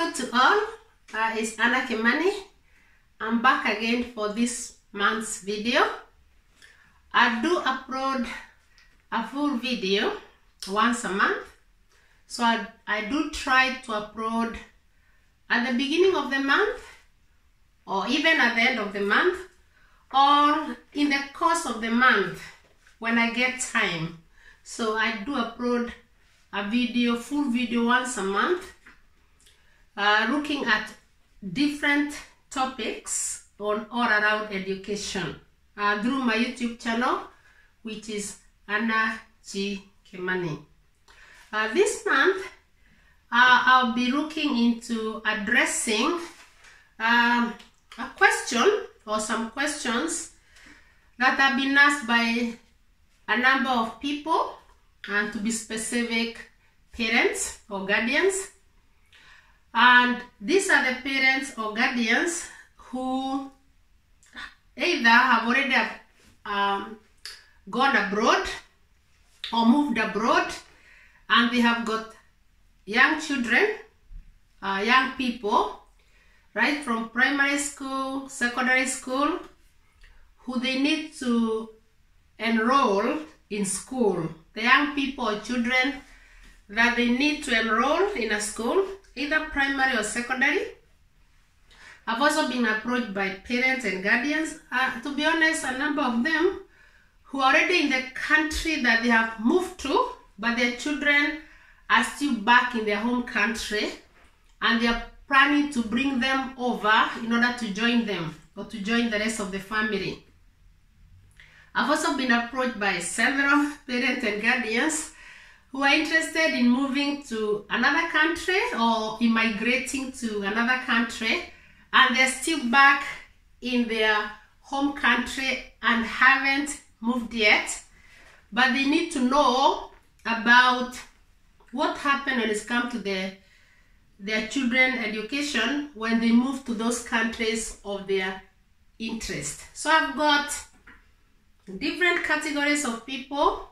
Hello to all, uh, it's Annah Kimani. I'm back again for this month's video. I do upload a full video once a month. So I, I do try to upload at the beginning of the month or even at the end of the month or in the course of the month when I get time. So I do upload a video, full video once a month, uh, looking at different topics on all around education uh, through my YouTube channel, which is Annah G. Kimani. Uh, this month, uh, I'll be looking into addressing um, a question or some questions that have been asked by a number of people, and to be specific, parents or guardians. And these are the parents or guardians who either have already um, gone abroad or moved abroad and they have got young children, uh, young people, right from primary school, secondary school, who they need to enroll in school. The young people or children that they need to enroll in a school, either primary or secondary. I've also been approached by parents and guardians. Uh, to be honest, a number of them who are already in the country that they have moved to, but their children are still back in their home country and they are planning to bring them over in order to join them or to join the rest of the family. I've also been approached by several parents and guardians who are interested in moving to another country or immigrating to another country and they're still back in their home country and haven't moved yet. But they need to know about what happened when it's come to their their children education when they move to those countries of their interest. So i've got different categories of people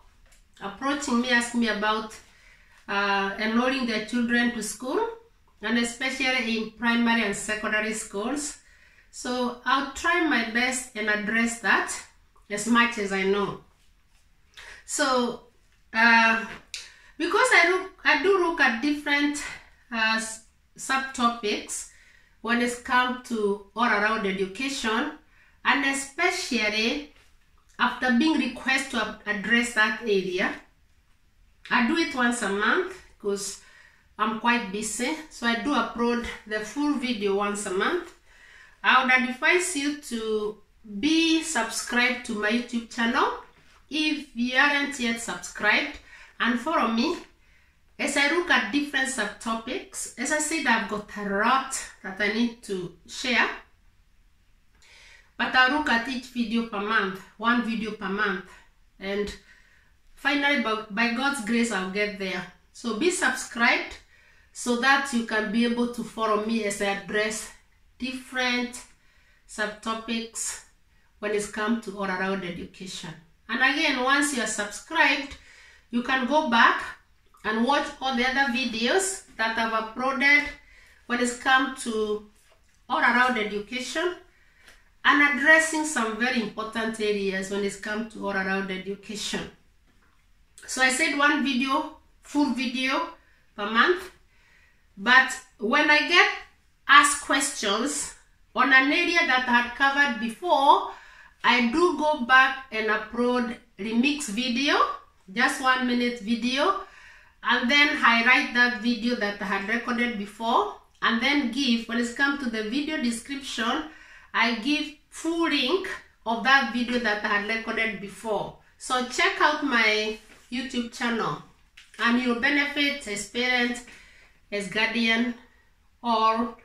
approaching me asking me about uh, enrolling their children to school and especially in primary and secondary schools. So i'll try my best and address that as much as i know. So uh, because I look, I do look at different uh, subtopics when it's come to all around education, and especially after being requested to address that area. I do it once a month because I'm quite busy, so I do upload the full video once a month. I would advise you to be subscribed to my YouTube channel if you aren't yet subscribed and follow me as I look at different subtopics. As I said, I've got a lot that I need to share, but I'll look at each video per month, one video per month, and finally, by, by God's grace, I'll get there. So be subscribed so that you can be able to follow me as I address different subtopics when it's come to all around education. And again, once you are subscribed, you can go back and watch all the other videos that I've uploaded when it's come to all around education and addressing some very important areas when it's come to all around education. So I said one video, full video per month, but when I get asked questions on an area that I had covered before, I do go back and upload remix video just one minute video and then highlight that video that I had recorded before and then give when it's come to the video description I give full link of that video that I had recorded before so check out my YouTube channel and you'll benefit as parent as guardian or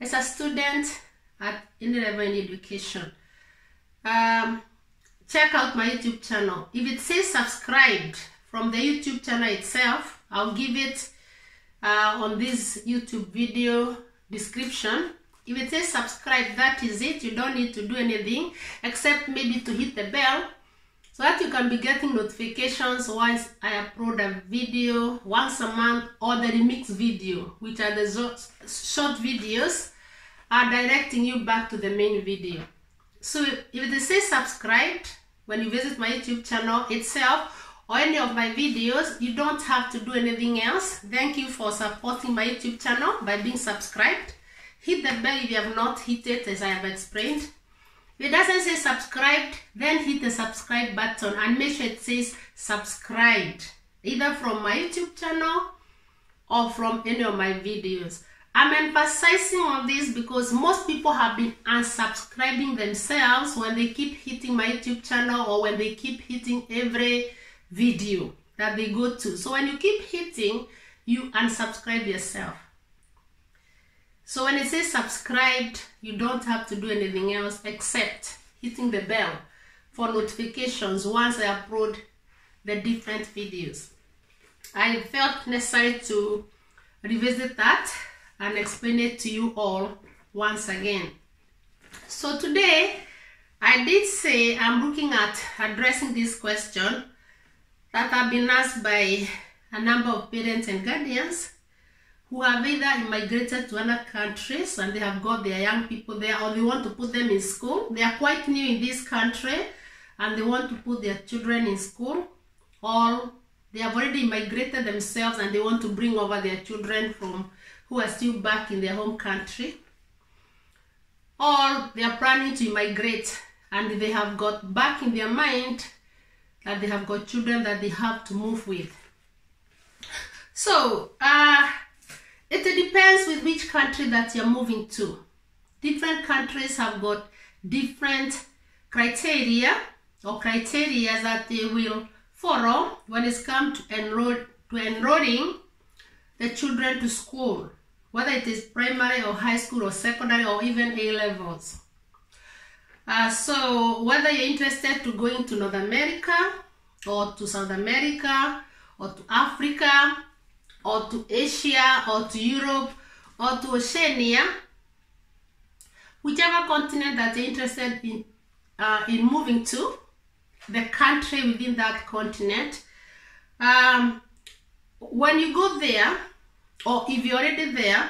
as a student at any level in education um, check out my YouTube channel. If it says subscribed from the YouTube channel itself, I'll give it uh, on this YouTube video description. If it says subscribe, that is it. You don't need to do anything except maybe to hit the bell so that you can be getting notifications once I upload a video once a month or the remix video, which are the short videos, are directing you back to the main video. So if they say subscribed, when you visit my YouTube channel itself or any of my videos, you don't have to do anything else. Thank you for supporting my YouTube channel by being subscribed. Hit the bell if you have not hit it as I have explained. If it doesn't say subscribed, then hit the subscribe button and make sure it says subscribed, either from my YouTube channel or from any of my videos. I'm emphasizing on this because most people have been unsubscribing themselves when they keep hitting my YouTube channel or when they keep hitting every video that they go to. So when you keep hitting, you unsubscribe yourself. So when it says subscribed, you don't have to do anything else except hitting the bell for notifications once I upload the different videos. I felt necessary to revisit that and explain it to you all once again. So today, I did say I'm looking at addressing this question that have been asked by a number of parents and guardians who have either immigrated to other countries and they have got their young people there or they want to put them in school. They are quite new in this country and they want to put their children in school or they have already immigrated themselves and they want to bring over their children from who are still back in their home country or they are planning to immigrate and they have got back in their mind that they have got children that they have to move with. So, uh, it depends with which country that you're moving to. Different countries have got different criteria or criteria that they will follow when it's come to enroll to enrolling the children to school, whether it is primary or high school or secondary or even A levels. Uh, so whether you're interested to going to North America or to South America or to Africa or to Asia or to Europe or to Oceania, whichever continent that you're interested in, uh, in moving to, the country within that continent, um, when you go there, or if you're already there,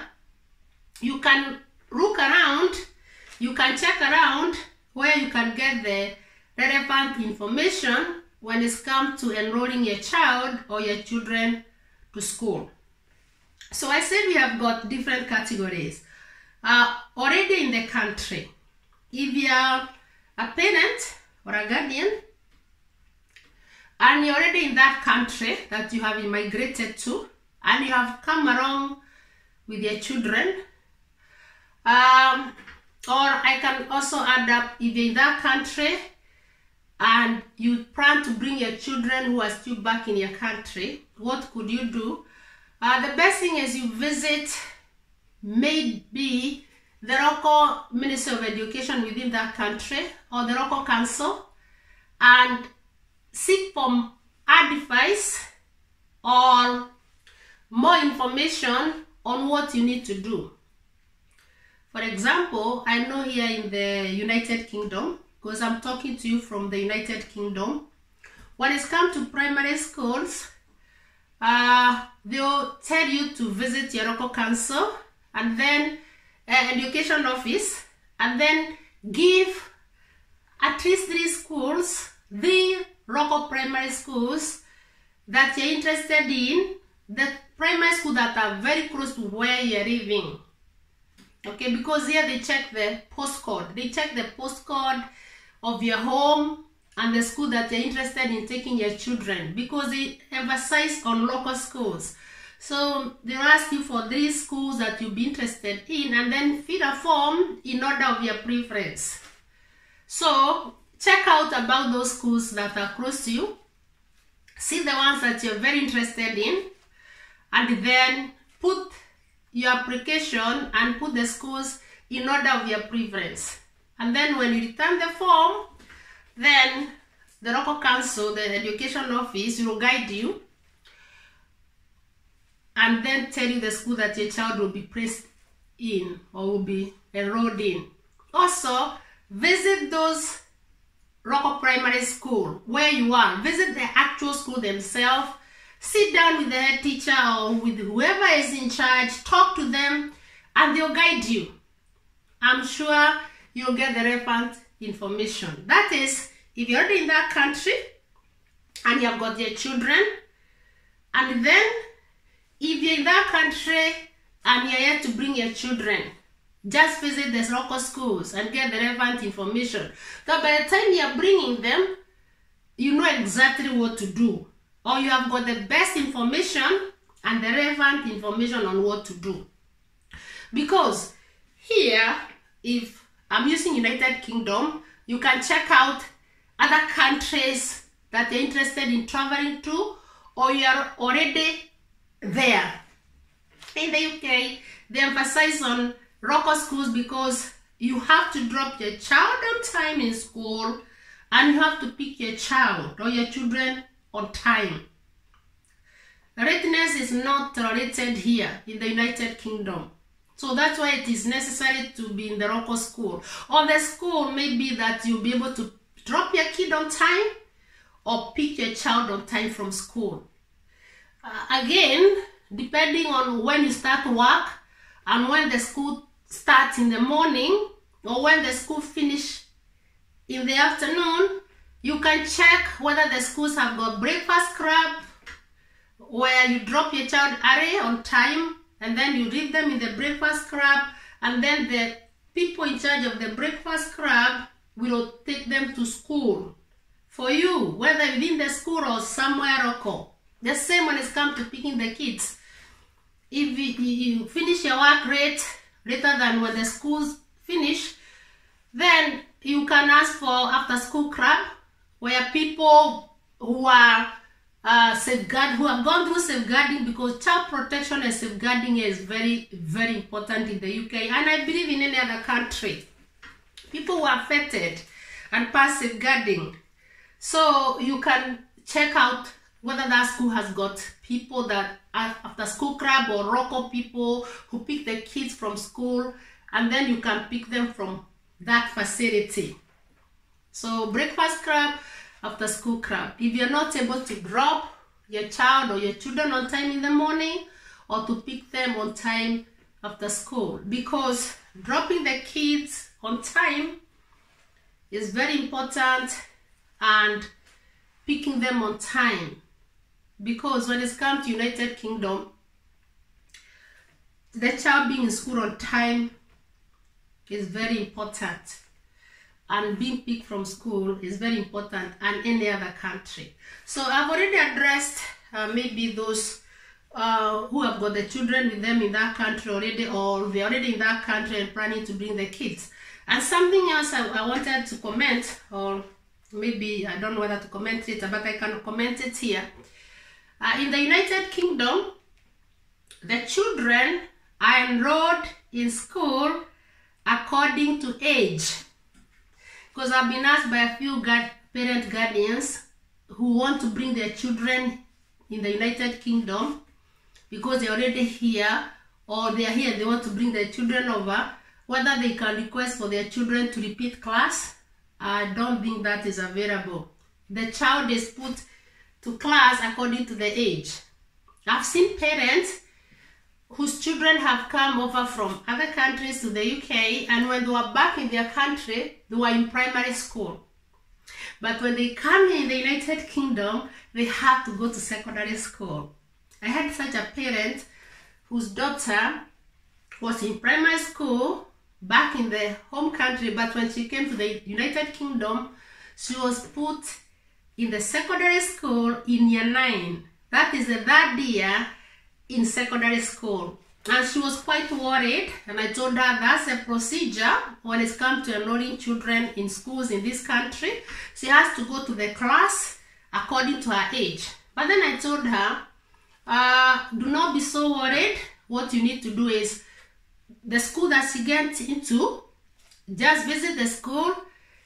you can look around, you can check around where you can get the relevant information when it's come to enrolling your child or your children to school. So I said we have got different categories. Uh, already in the country, if you are a parent or a guardian, and you're already in that country that you have immigrated to, and you have come along with your children, um, or I can also add up if you're in that country and you plan to bring your children who are still back in your country, what could you do? Uh, the best thing is you visit maybe the local Ministry of Education within that country or the local council and seek for advice or more information on what you need to do. For example, I know here in the United Kingdom, because I'm talking to you from the United Kingdom. When it's come to primary schools, uh, they'll tell you to visit your local council and then uh, education office and then give at least three schools, the local primary schools that you're interested in, the primary school that are very close to where you're living. Okay, because here they check the postcode. They check the postcode of your home and the school that you're interested in taking your children because they emphasize on local schools. So they'll ask you for these schools that you'll be interested in and then fill a form in order of your preference. So check out about those schools that are close to you. See the ones that you're very interested in and then put your application and put the schools in order of your preference. And then when you return the form, then the local council, the education office will guide you and then tell you the school that your child will be placed in or will be enrolled in. Also, visit those local Primary School, where you are. Visit the actual school themselves. Sit down with the head teacher or with whoever is in charge. Talk to them and they'll guide you. I'm sure you'll get the relevant information. That is, if you're in that country and you've got your children, and then if you're in that country and you're here to bring your children, just visit the local schools and get the relevant information. So by the time you're bringing them, you know exactly what to do. Or you have got the best information and the relevant information on what to do. Because here, if I'm using United Kingdom, you can check out other countries that you're interested in traveling to or you're already there. In the UK, they emphasize on Rocco schools because you have to drop your child on time in school and you have to pick your child or your children on time. Lateness is not tolerated here in the United Kingdom. So that's why it is necessary to be in the local school. Or the school may be that you'll be able to drop your kid on time or pick your child on time from school. Uh, again, depending on when you start work and when the school starts in the morning or when the school finish in the afternoon, you can check whether the schools have got breakfast club where you drop your child early on time and then you read them in the breakfast club and then the people in charge of the breakfast club will take them to school. For you whether within the school or somewhere local. The same when it's come to picking the kids. If you, you finish your work rate later than when the schools finish then you can ask for after school club where people who are uh, safeguard who have gone through safeguarding because child protection and safeguarding is very very important in the UK and I believe in any other country. People who are affected and pass safeguarding. So you can check out whether that school has got people that after school club or Rocco people who pick the kids from school and then you can pick them from that facility. So breakfast club after school club. If you're not able to drop your child or your children on time in the morning or to pick them on time after school. Because dropping the kids on time is very important and picking them on time. Because when it comes to United Kingdom the child being in school on time is very important and being picked from school is very important and any other country. So I've already addressed uh, maybe those uh, who have got the children with them in that country already or they're already in that country and planning to bring the kids. And something else I, I wanted to comment or maybe I don't know whether to comment it but I can comment it here. Uh, in the United Kingdom, the children are enrolled in school according to age because I've been asked by a few guard, parent guardians who want to bring their children in the United Kingdom because they're already here or they are here they want to bring their children over whether they can request for their children to repeat class I don't think that is available. The child is put to class according to the age. I've seen parents children have come over from other countries to the UK and when they were back in their country, they were in primary school. But when they come here in the United Kingdom, they have to go to secondary school. I had such a parent whose daughter was in primary school back in the home country, but when she came to the United Kingdom, she was put in the secondary school in year 9. That is the third year in secondary school and she was quite worried and i told her that's a procedure when it comes to enrolling children in schools in this country. She has to go to the class according to her age. But then i told her uh, do not be so worried. What you need to do is the school that she gets into just visit the school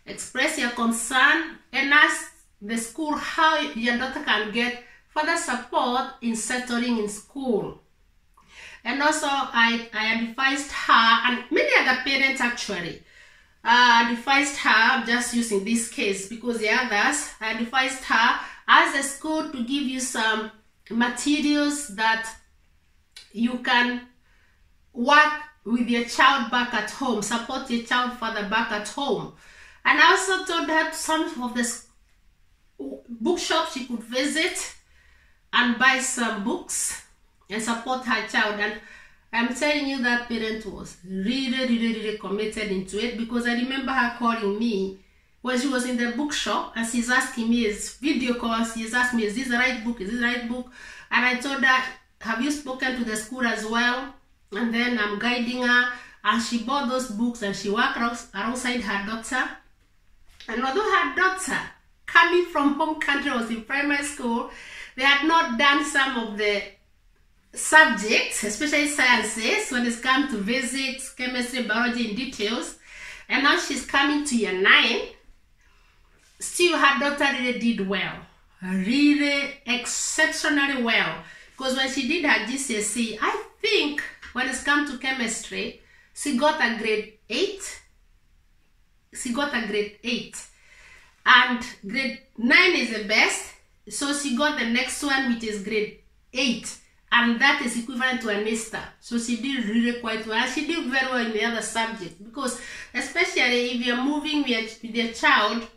express your concern and ask the school how your daughter can get further support in settling in school. And also, I, I advised her and many other parents actually uh, advised her, I'm just using this case because the others, I advised her as a school to give you some materials that you can work with your child back at home, support your child further back at home. And I also told her some of the bookshops she could visit and buy some books and support her child. And I'm telling you that parent was really, really, really committed into it because I remember her calling me when she was in the bookshop and she's asking me, is video call, she's asking me, is this the right book? Is this the right book? And I told her, have you spoken to the school as well? And then I'm guiding her and she bought those books and she worked alongside her daughter. And although her daughter, coming from home country, was in primary school, they had not done some of the subjects, especially sciences, when it's come to physics, chemistry, biology in details. And now she's coming to year nine. Still, her daughter really did well, really exceptionally well. Because when she did her GCSE, I think when it's come to chemistry, she got a grade 8. She got a grade 8. And grade 9 is the best. So she got the next one, which is grade 8. And that is equivalent to an A star. So she did really quite well. She did very well in the other subjects. Because especially if you're moving with your child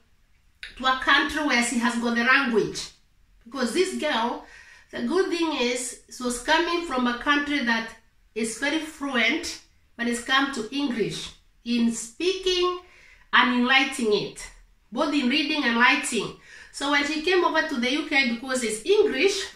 to a country where she has got the language. Because this girl, the good thing is, she was coming from a country that is very fluent when it's come to English in speaking and in writing it, both in reading and writing. So when she came over to the UK because it's English,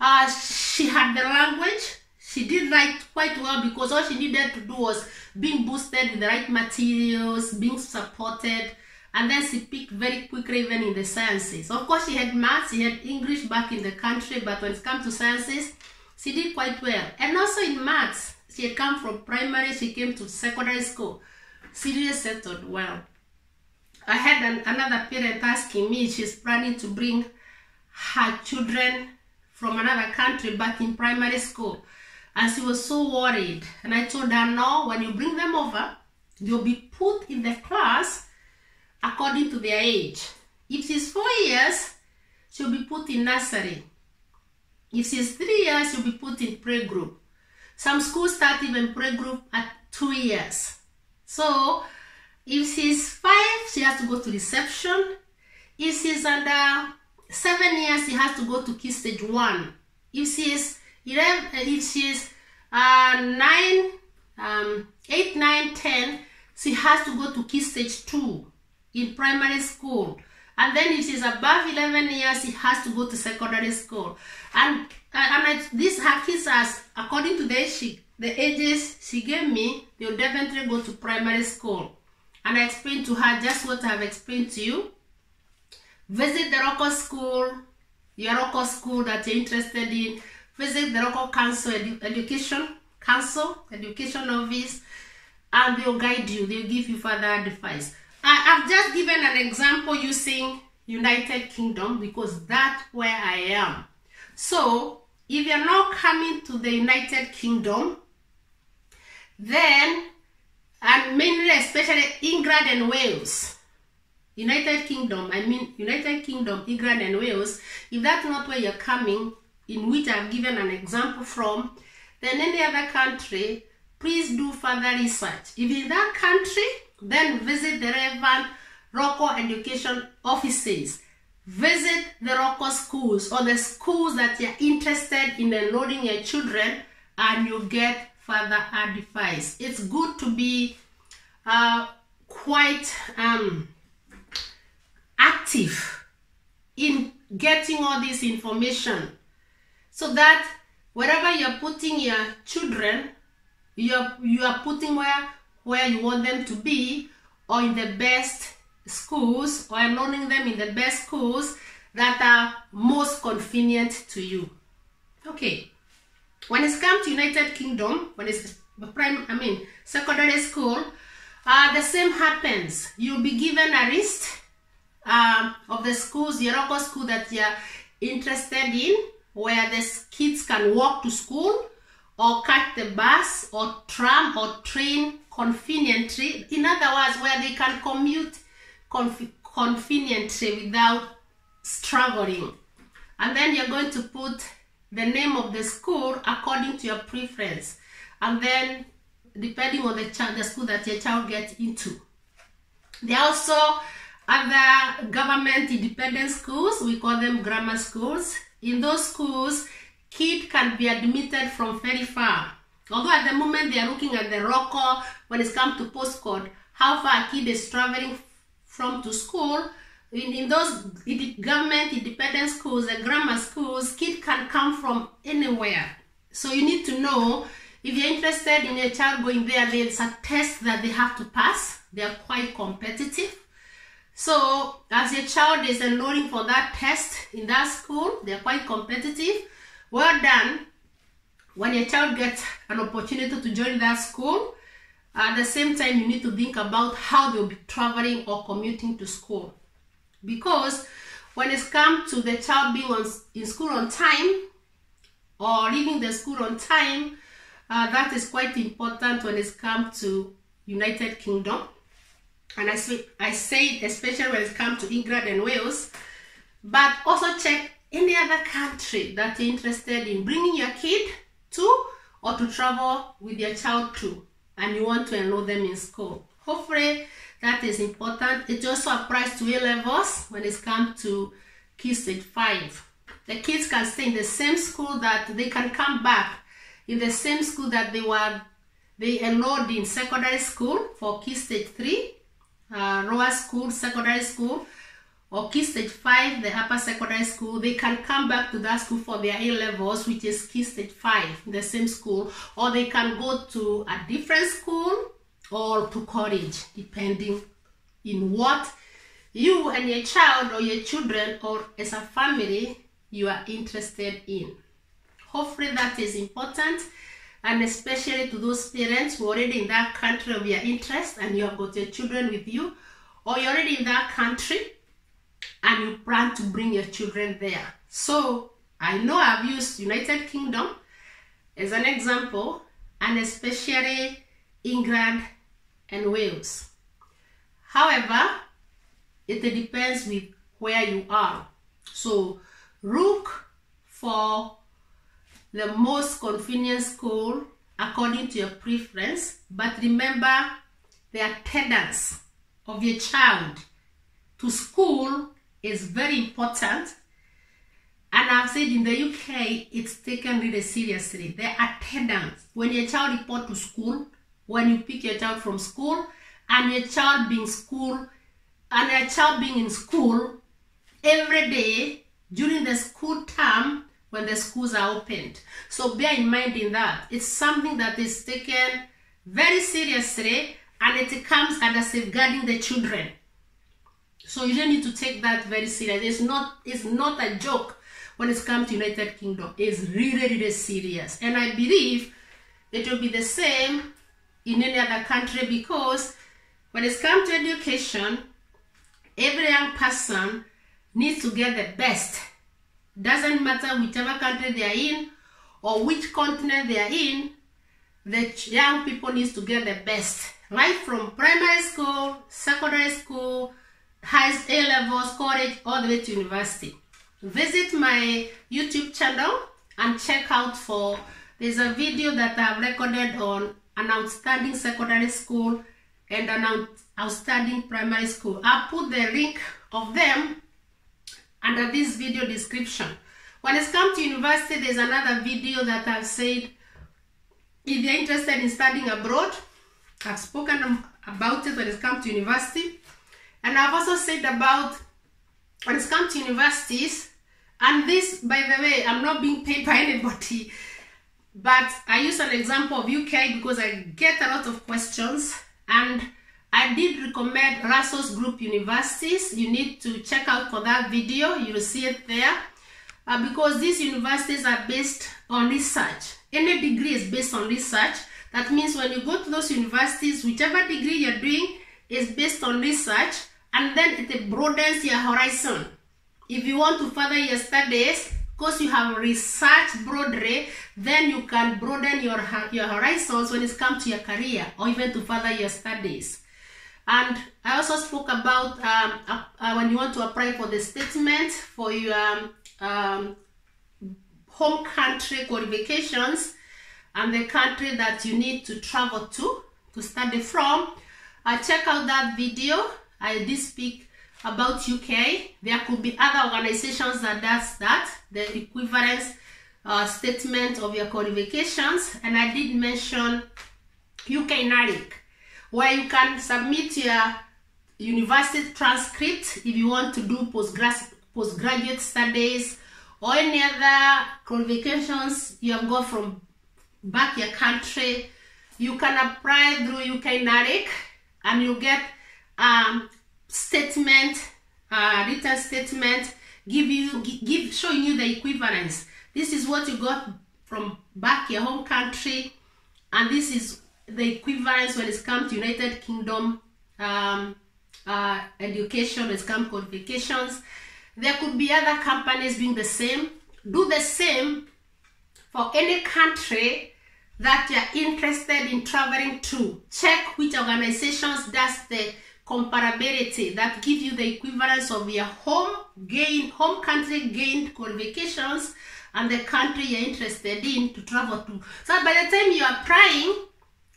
uh, she had the language. She did write quite well because all she needed to do was being boosted with the right materials, being supported, and then she picked very quickly even in the sciences. Of course, she had maths, she had English back in the country, but when it comes to sciences, she did quite well. And also in maths, she had come from primary, she came to secondary school. She really settled well. I had an, another parent asking me she's planning to bring her children from another country back in primary school. And she was so worried. And I told her, no, when you bring them over, they'll be put in the class according to their age. If she's four years, she'll be put in nursery. If she's three years, she'll be put in playgroup. Some schools start even playgroup at two years. So if she's five, she has to go to reception. If she's under seven years, she has to go to key stage one. If she's 11, if she's uh, nine, um, eight, nine, ten, she has to go to key stage two in primary school. And then if she's above 11 years, she has to go to secondary school. And, and I, these her kids are, according to the, age she, the ages she gave me, they'll definitely go to primary school. And I explained to her just what I've explained to you. Visit the local school, your local school that you're interested in. Visit the local council edu education council, education office, and they'll guide you. They'll give you further advice. I, I've just given an example using United Kingdom because that's where I am. So, if you're not coming to the United Kingdom, then, and mainly especially England and Wales, United Kingdom, I mean United Kingdom, England and Wales, if that's not where you're coming, in which I've given an example from, then any other country, please do further research. If in that country, then visit the relevant local education offices. Visit the local schools or the schools that you're interested in enrolling your children and you get further advice. It's good to be uh, quite um, active in getting all this information so that wherever you're putting your children, you're, you are putting where where you want them to be or in the best schools or enrolling them in the best schools that are most convenient to you. Okay, when it's come to United Kingdom, when it's prime, I mean secondary school, uh, the same happens. You'll be given a list uh, of the schools, your local school that you're interested in, where the kids can walk to school or catch the bus or tram or train conveniently. In other words, where they can commute conf- conveniently without struggling. And then you're going to put the name of the school according to your preference. And then depending on the child, the school that your child gets into. They also other government independent schools. We call them grammar schools. In those schools, kid can be admitted from very far. Although at the moment they are looking at the ROCO when it's come to postcode, how far a kid is traveling from to school. In, in those government independent schools, the grammar schools, kid can come from anywhere. So you need to know if you're interested in your child going there, there's a test that they have to pass. They are quite competitive. So as your child is enrolling for that test in that school, they're quite competitive. Well done. When your child gets an opportunity to join that school, at the same time, you need to think about how they'll be traveling or commuting to school. Because when it's come to the child being on, in school on time or leaving the school on time, uh, that is quite important when it's come to United Kingdom. And I I say especially when it comes to England and Wales, but also check any other country that you're interested in bringing your kid to or to travel with your child to and you want to enroll them in school. Hopefully that is important. It also applies to A levels when it comes to Key Stage 5. The kids can stay in the same school that they can come back in the same school that they were they enrolled in secondary school for Key Stage 3, uh, lower school, secondary school, or Key Stage 5, the upper secondary school, they can come back to that school for their A levels, which is Key Stage 5, the same school, or they can go to a different school or to college, depending in what you and your child or your children or as a family you are interested in. Hopefully that is important and especially to those parents who are already in that country of your interest and you have got your children with you or you're already in that country and you plan to bring your children there. So I know I've used United Kingdom as an example and especially England and Wales. However, it depends with where you are. So look for the most convenient school according to your preference, but remember the attendance of your child to school is very important. And I've said in the UK, it's taken really seriously. The attendance, when your child report to school, when you pick your child from school, and your child being school, and your child being in school every day during the school term when the schools are opened. So bear in mind in that. It's something that is taken very seriously and it comes under safeguarding the children. So you don't need to take that very serious. It's not it's not a joke when it comes to United Kingdom. It's really, really serious. And I believe it will be the same in any other country because when it comes to education, every young person needs to get the best. Doesn't matter whichever country they are in or which continent they are in, the young people needs to get the best. Right from primary school, secondary school, high A levels, college, all the way to university. Visit my YouTube channel and check out for there's a video that I've recorded on an outstanding secondary school and an outstanding primary school. I'll put the link of them under this video description. When it's come to university, there's another video that I've said if you're interested in studying abroad, I've spoken about it when it's come to university. And I've also said about when it's come to universities, and this, by the way, I'm not being paid by anybody, but I use an example of UK because I get a lot of questions and I did recommend Russell's Group Universities. You need to check out for that video. You'll see it there. Uh, because these universities are based on research. Any degree is based on research. That means when you go to those universities, whichever degree you're doing is based on research and then it broadens your horizon. If you want to further your studies, because you have researched broadly, then you can broaden your, your horizons when it comes to your career or even to further your studies. And I also spoke about um, uh, when you want to apply for the statement for your um, um, home country qualifications and the country that you need to travel to to study from. I check out that video. I did speak about UK. There could be other organizations that does that, the equivalence uh, statement of your qualifications. And I did mention UK NARIC, where you can submit your university transcript if you want to do postgrad postgraduate studies or any other qualifications you have got from back your country. You can apply through UK NARIC and you get um, statement, uh, written statement, give you give showing you the equivalence. This is what you got from back your home country, and this is the equivalence when it comes to United Kingdom um, uh, education, when it comes qualifications. There could be other companies doing the same. Do the same for any country that you're interested in traveling to. Check which organizations does the comparability that give you the equivalence of your home gain home country gained qualifications and the country you're interested in to travel to so by the time you're applying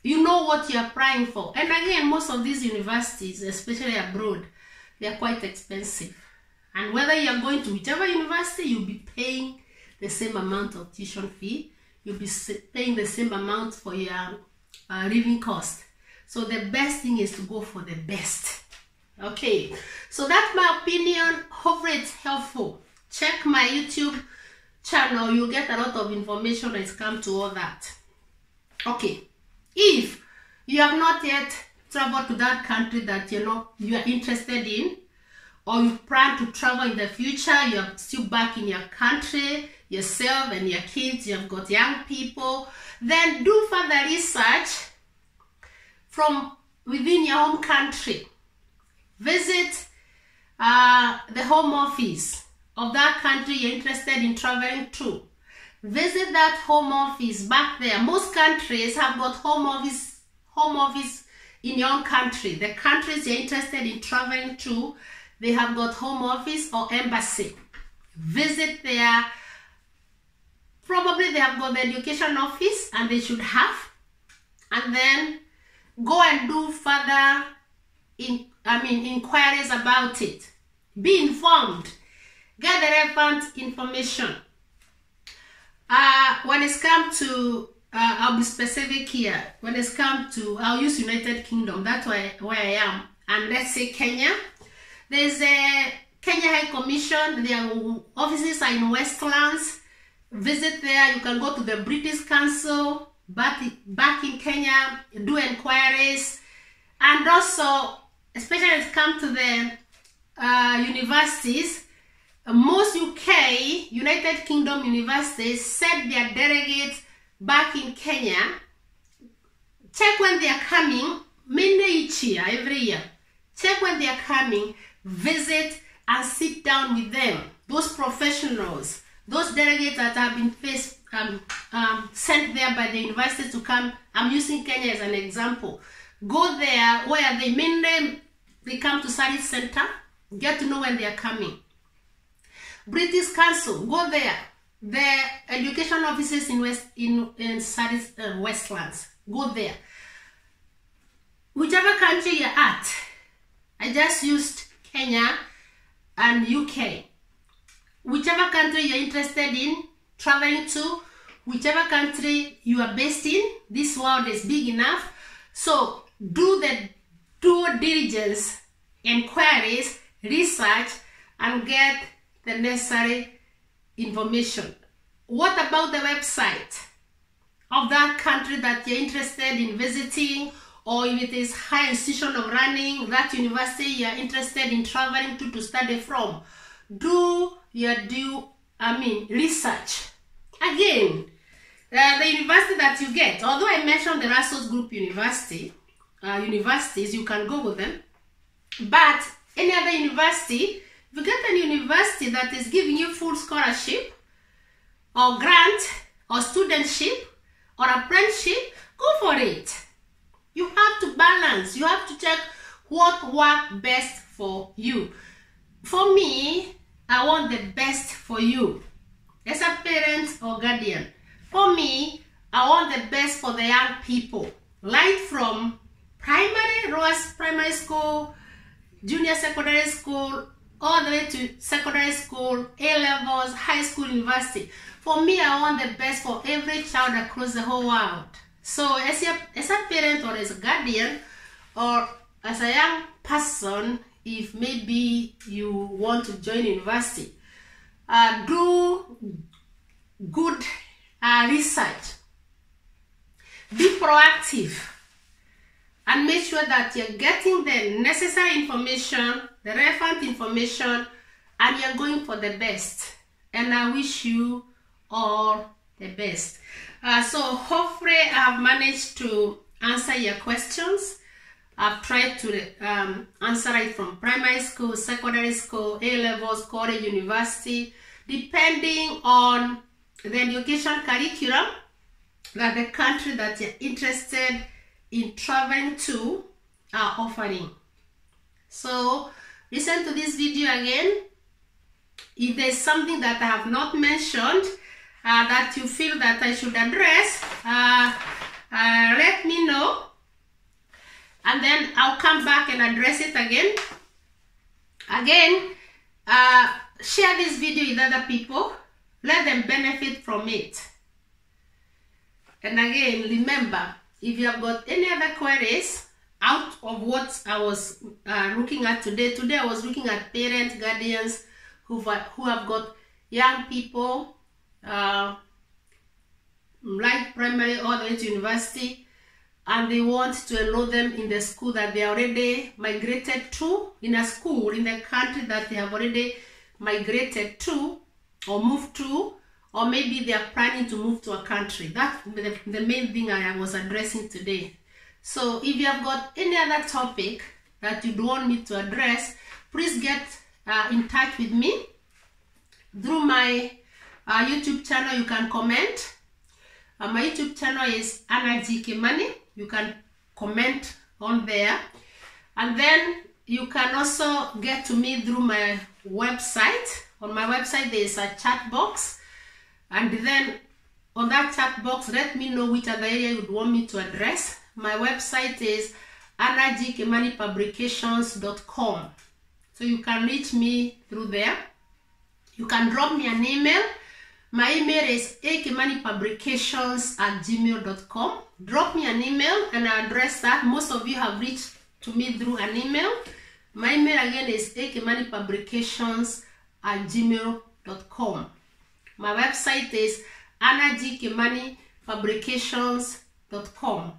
you know what you're applying for and again most of these universities especially abroad they're quite expensive and whether you're going to whichever university you'll be paying the same amount of tuition fee you'll be paying the same amount for your uh, living cost so the best thing is to go for the best. Okay, so that's my opinion. Hopefully it's helpful. Check my YouTube channel. You'll get a lot of information it comes to all that. Okay, if you have not yet traveled to that country that you know you are interested in, or you plan to travel in the future, you're still back in your country, yourself and your kids, you've got young people, then do further research from within your home country. Visit uh, the home office of that country you're interested in traveling to. Visit that home office back there. Most countries have got home office, home office in your own country. The countries you're interested in traveling to, they have got home office or embassy. Visit there. Probably they have got the education office and they should have. And then go and do further in I mean inquiries about it. Be informed. Get the relevant information. Uh, when it's come to uh, I'll be specific here. When it's come to I'll use United Kingdom, that's where, where I am. And let's say Kenya. There's a Kenya High Commission, their offices are in Westlands. Visit there, you can go to the British Council, back, back in Kenya, do inquiries, and also, especially when it to the uh, universities, most UK, United Kingdom universities send their delegates back in Kenya. Check when they are coming, mainly each year, every year. Check when they are coming, visit and sit down with them. Those professionals, those delegates that have been faced um, um, sent there by the university to come. I'm using Kenya as an example. Go there where they mainly they come to service center, get to know when they are coming. British Council, go there. The education offices in West in in Sarit, uh, Westlands, go there. Whichever country you're at, I just used Kenya and UK. Whichever country you're interested in, traveling to whichever country you are based in this world is big enough so do the due diligence inquiries research and get the necessary information what about the website of that country that you're interested in visiting or if it is high institution of running that university you're interested in traveling to to study from do your due I mean, research. Again, uh, the university that you get, although I mentioned the Russell's Group University, uh, universities, you can go with them. But any other university, you get a university that is giving you full scholarship, or grant or studentship or apprenticeship, go for it. You have to balance. You have to check what work best for you. For me, I want the best for you as a parent or guardian. For me, I want the best for the young people, right from primary, Roas Primary School, junior secondary school, all the way to secondary school, A levels, high school, university. For me, I want the best for every child across the whole world. So, as a, as a parent or as a guardian, or as a young person, if maybe you want to join university, uh, do good uh, research. Be proactive and make sure that you're getting the necessary information, the relevant information, and you're going for the best. And I wish you all the best. Uh, so hopefully I've managed to answer your questions. I've tried to um, answer it from primary school, secondary school, A levels, college, university, depending on the education curriculum that the country that you're interested in traveling to our offering. So listen to this video again. If there's something that I have not mentioned uh, that you feel that I should address, uh, uh, let me know. And then I'll come back and address it again. Again, uh, share this video with other people. Let them benefit from it. And again, remember, if you have got any other queries out of what I was uh, looking at today, today I was looking at parents, guardians who who have got young people, uh, like primary all the university, and they want to enroll them in the school that they already migrated to, in a school in the country that they have already migrated to or moved to, or maybe they are planning to move to a country. That's the, the main thing I was addressing today. So if you have got any other topic that you want me to address, please get uh, in touch with me through my uh, YouTube channel. You can comment. Uh, my YouTube channel is Annah G. Kimani. You can comment on there. And then you can also get to me through my website. On my website, there is a chat box and then on that chat box let me know which other area you would want me to address. My website is annahgkimanipublications.com so you can reach me through there. You can drop me an email. My email is akimanipublications at gmail.com drop me an email and i address that most of you have reached to me through an email. My email again is akimanipublications at gmail.com my website is annahgkimanipublications.com.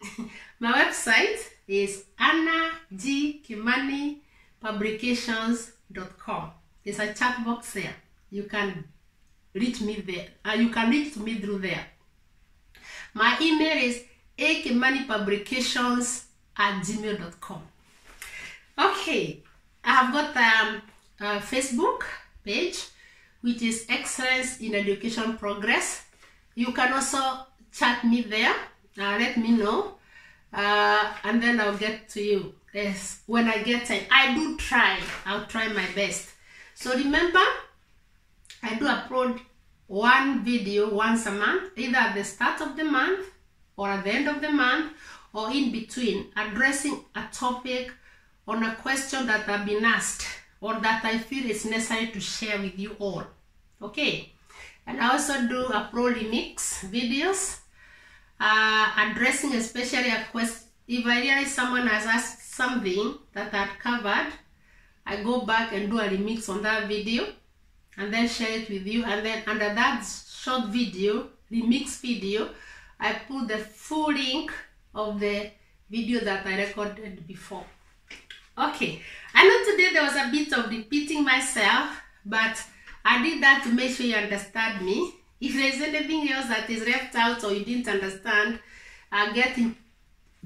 My website is annahgkimanipublications.com. There's a chat box there. You can reach me there. Uh, you can reach me through there. My email is akimanipublications at gmail.com. Okay, I have got um, a Facebook page which is Excellence in Education Progress. You can also chat me there. Uh, let me know. Uh, and then I'll get to you. Yes, when I get time. I do try. I'll try my best. So remember, I do upload one video once a month, either at the start of the month or at the end of the month or in between, addressing a topic on a question that I've been asked or that I feel is necessary to share with you all. Okay, and I also do a pro remix videos uh, addressing especially a question. If I realize someone has asked something that I've covered, I go back and do a remix on that video and then share it with you. And then under that short video, remix video, I put the full link of the video that I recorded before. Okay, I know today there was a bit of repeating myself, but I did that to make sure you understand me. If there's anything else that is left out or you didn't understand, uh, get in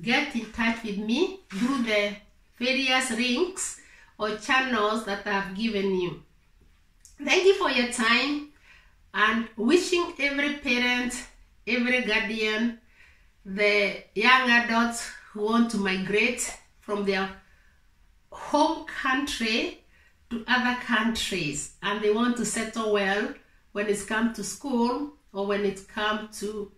get in touch with me through the various links or channels that I've given you. Thank you for your time. and wishing every parent, every guardian, the young adults who want to migrate from their home country to other countries and they want to settle well when it's come to school or when it come to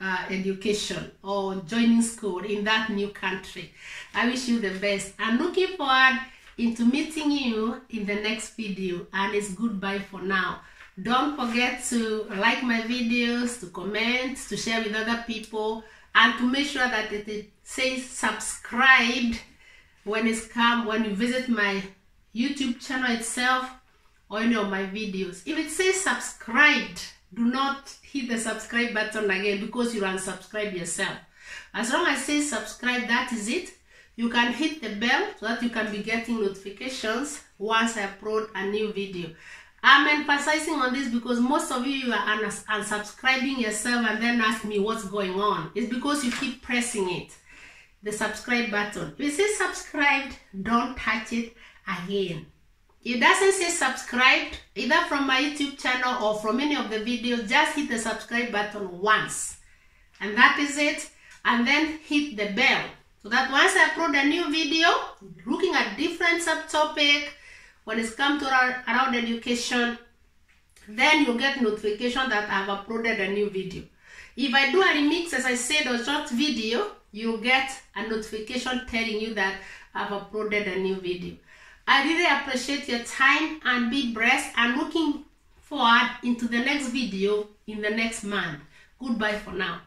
uh, education or joining school in that new country. I wish you the best. I'm looking forward into meeting you in the next video and it's goodbye for now. Don't forget to like my videos, to comment, to share with other people and to make sure that it says subscribed when it's come when you visit my YouTube channel itself or any of my videos. If it says subscribed, do not hit the subscribe button again because you unsubscribe yourself. As long as it says subscribe, that is it. You can hit the bell so that you can be getting notifications once I upload a new video. I'm emphasizing on this because most of you are uns unsubscribing yourself and then ask me what's going on. It's because you keep pressing it, the subscribe button. If it says subscribed, don't touch it again. It doesn't say subscribed either from my YouTube channel or from any of the videos. Just hit the subscribe button once. And that is it. And then hit the bell. So that once I upload a new video, looking at different subtopic, when it's come to around, education, then you get notification that I've uploaded a new video. If I do a remix, as I said, or short video, you get a notification telling you that I've uploaded a new video. I really appreciate your time and be blessed and looking forward into the next video in the next month. Goodbye for now.